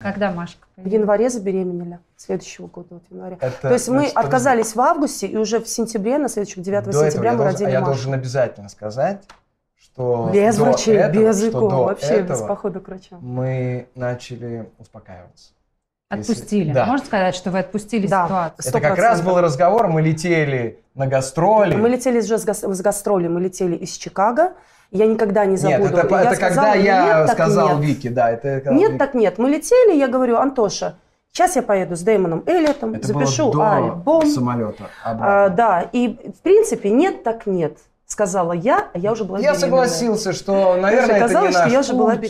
Когда Машка В январе забеременели. Следующего года, вот в январе. Это, То есть мы значит, отказались в августе, и уже в сентябре, на следующий 9 До этого сентября я мы должен- родили Я Машу. должен обязательно сказать, что Без до врачей, этого, без до вообще без этого похода к врачам. мы начали успокаиваться. Если- Отпустили. Да. Можно сказать, что вы отпустили Да. ситуацию? Это как раз 100%. был разговор, мы летели на гастроли. Мы летели уже с, гас- с гастроли, мы летели из Чикаго. Я никогда не Нет, забуду. это, И это сказала, когда я «Нет, сказал нет». Вике, да, это Нет, Вик- так нет. Мы летели, я говорю, Антоша, сейчас я поеду с Дэймоном Эллиотом, это запишу было до альбом. самолета. А, да, и в принципе нет, так нет. Сказала я, а я уже была Я беременная. согласился, что, наверное, это не Оказалось, что наш я уже была беременна.